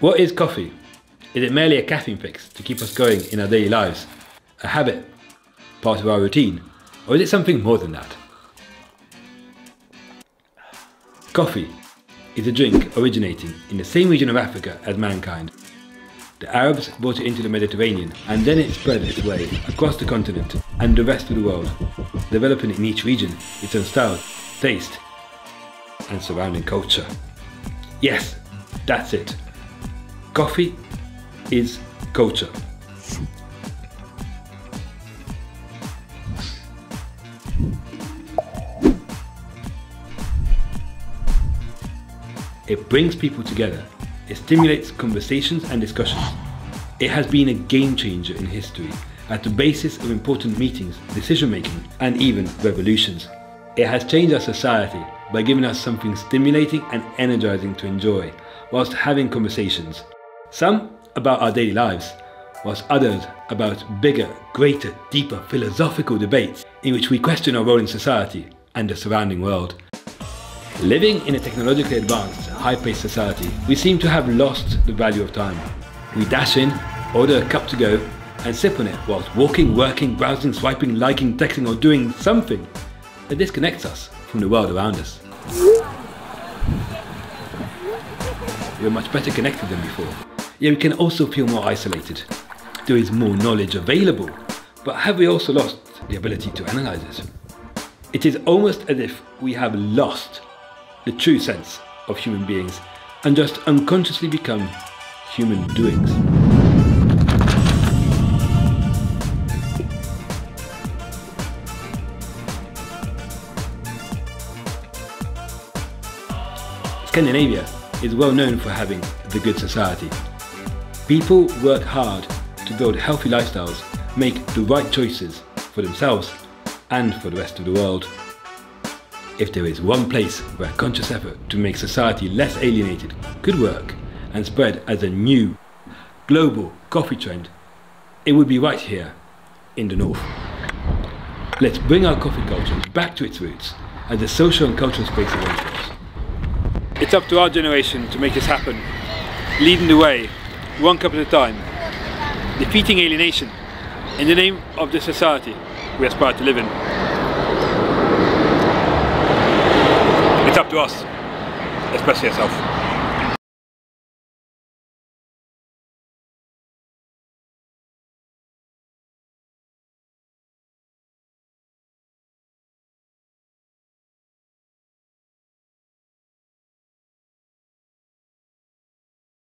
What is coffee? Is it merely a caffeine fix to keep us going in our daily lives? A habit? Part of our routine? Or is it something more than that? Coffee is a drink originating in the same region of Africa as mankind. The Arabs brought it into the Mediterranean and then it spread its way across the continent and the rest of the world, developing in each region its own style, taste, and surrounding culture. Yes, that's it. Coffee is culture. It brings people together. It stimulates conversations and discussions. It has been a game changer in history at the basis of important meetings, decision making, and even revolutions. It has changed our society by giving us something stimulating and energizing to enjoy whilst having conversations. Some about our daily lives, whilst others about bigger, greater, deeper philosophical debates in which we question our role in society and the surrounding world. Living in a technologically advanced, high-paced society, we seem to have lost the value of time. We dash in, order a cup to go, and sip on it whilst walking, working, browsing, swiping, liking, texting, or doing something that disconnects us from the world around us. We're much better connected than before, yet we can also feel more isolated. There is more knowledge available, but have we also lost the ability to analyze it? It is almost as if we have lost the true sense of human beings and just unconsciously become human doings. Scandinavia is well known for having the good society. People work hard to build healthy lifestyles, make the right choices for themselves and for the rest of the world. If there is one place where conscious effort to make society less alienated could work and spread as a new global coffee trend, it would be right here in the North. Let's bring our coffee culture back to its roots as a social and cultural space around us. It's up to our generation to make this happen, leading the way, one cup at a time, defeating alienation in the name of the society we aspire to live in. It's up to us, espresso yourself.